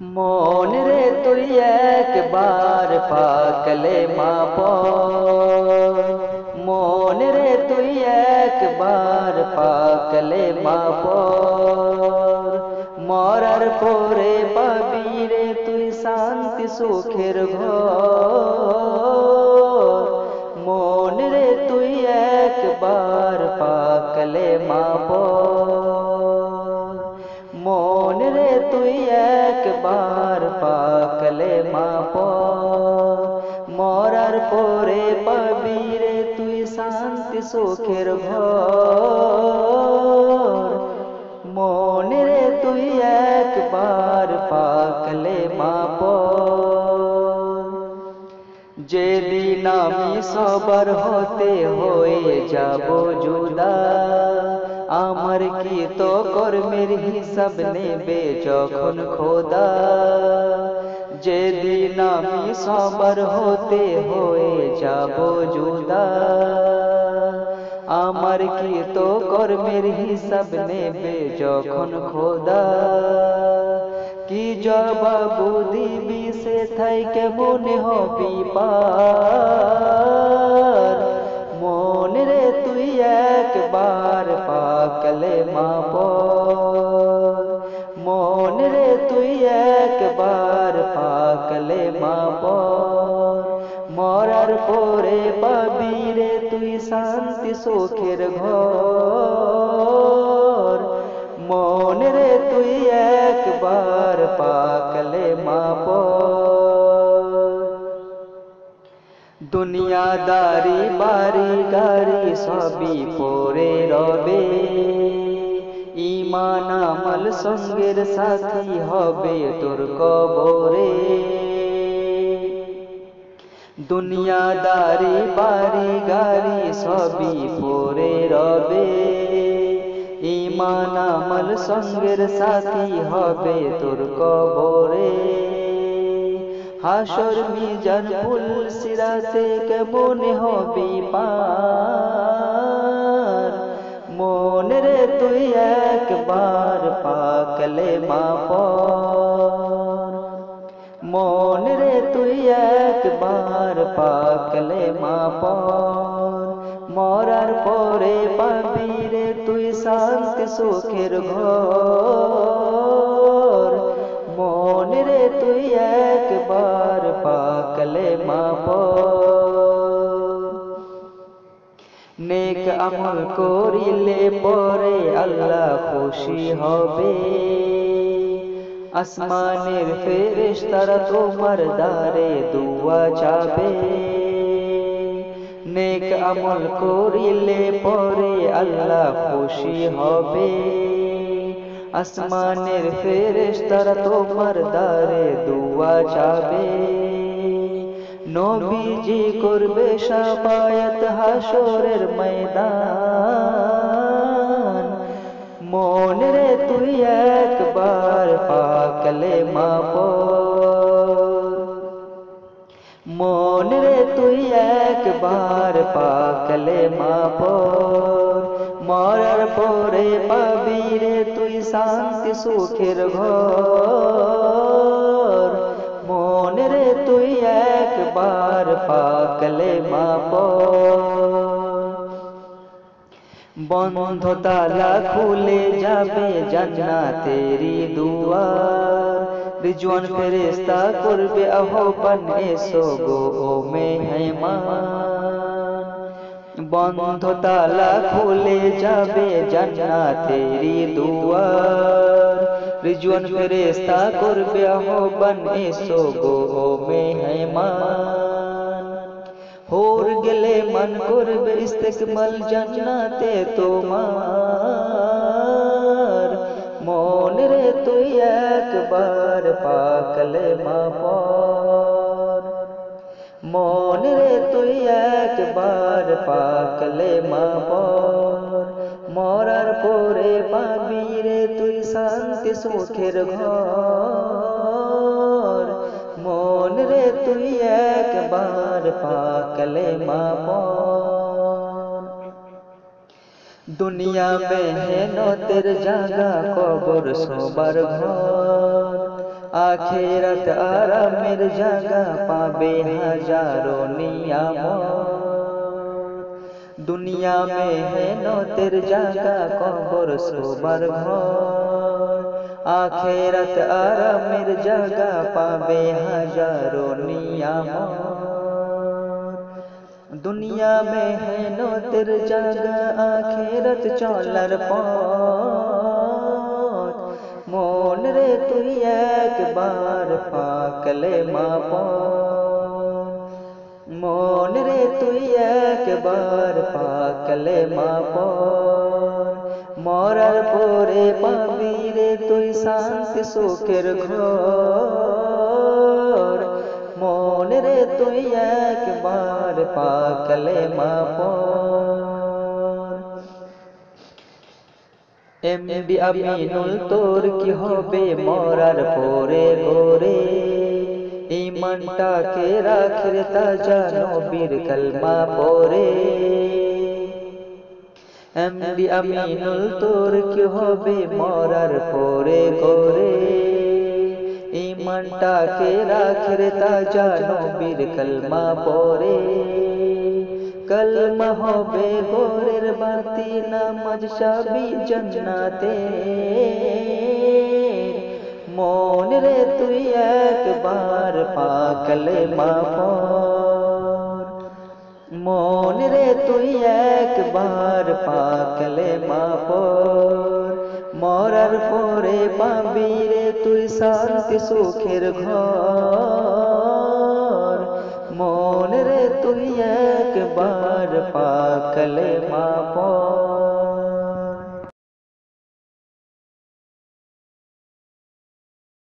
মন রে তুই একবার পাকলে মাপ মন রে তুই একবার পাকলে মাপ মরার পরে পাবি রে তুই শান্তি সুখের ঘর মন রে তুই একবার পাকলে মাপ তুই একবার পাকলে মাপ মরার পরে পাবি রে তুই শান্তি সুখের ঘর মন রে তুই একবার পাকলে মাপ যেদিন আমি সবার হতে হয়ে যাব জুদা আমার কি তো কর্মের হিসাব নেবে যখন খোদা? যেদিন আমি সবার হতে হয়ে যাব জুদা আমার কি তো কর্মের হিসাব নেবে যখন খোদা? কি জবাবু দিবি সে থাইকে মনে হবি রে তুই একবার পাকলে মাপ মন রে তুই একবার পাকলে মাপ মরার পরে পাবি রে তুই শান্তি সুখের ঘর মন রে তুই একবার পাকলে দুনিয়াদারি বাড়ি গাড়ি সবই পরে রবে। ইমান আমল সঙ্গের সাথী হবে তোর কবরে। দুনিয়াদারি বাড়ি গাড়ি সবই পরে রবে। ইমান আমল সঙ্গের সাথী হবে তোর কবরে। হাসর মিজান ফুল সিরাতে কেমন হবি পার? মন রে তুই একবার পাকলে মাপ মন রে তুই একবার পাকলে মাপ মরার পরে পাবি রে তুই শান্তি সুখের ঘর। মন রে তুই একবার পাকলে মাপ নেক আমল করিলে পরে আল্লাহ খুশি হবে। আসমানের ফেরেশতারা তোমার দ্বারে দুয়া যাবে নেক আমল করিলে পরে আল্লাহ খুশি হবে। আসমানের ফেরেশতারা তোমার দ্বারে দুয়া যাবে নবীজি করবে শাফায়াত হাসরের ময়দান। মন রে তুই একবার পাকলে মাপ মন রে তুই একবার পাকলে মাপ মরার পরে পাবি রে তুই শান্তি সুখের ঘর। একবার পাকলে মাপ বন্ধ তালা খুলে যাবে জান্নাতেরি দুয়ার রিজওয়ান ফেরেশতা করবে আহ্বান এসো গো ও মেহমান বন্ধ তালা খুলে যাবে জান্নাতেরি দুয়ার রিজওয়ান ফেরেশতা করবে আহ্বান, এসো গো মেহমান। হোর গেলে মন করবে ইস্তেকমাল জান্নাতে তোমার। মন রে তুই একবার পাকলে মাপর মন রে তুই একবার পাকলে মাপর মরার পরে পাবি রে তুই শান্তি সুখের ঘর। মন রে তুই একবার পাকলে মাপ দুনিয়া মেহনতের জাগা কবর সবার ঘর। আখেরাত আরামের জায়গা পাবে হাজারো নিয়ামত। দুনিয়া মে হেনতের জায়গা কবর সোবার ঘর আখেরাত আরামের জায়গা পাবে হাজারো নিয়ামত দুনিয়া মে হেনতের জায়গা আখেরাত চলার পথ মন রে তুই একবার পাকলে মা মন রে তুই একবার পাকলে মা মরার পরে পাবি রে তুই শান্তি সুখের ঘর। মন রে তুই একবার পাকলে মা এমডি আমিনুল, তোর কি হবে? মরার পরে গোরে ইমানটাকে রাখে তাজা নবীর কলমা পরে এমডি আমিনুল তোর কি হবে মরার পরে গোরে ইমানটাকে রাখে তাজা নবীর কলমা পরে কলমা হবে গোরের বাতি, নামাজ সাবি জন্নাতে। মন রে তুই একবার পাকলে মা মন রে তুই একবার পাকলে মা মরার পরে পাবি রে তুই শান্তি সুখের ঘর। মন রে তুই একবার পাকলে মা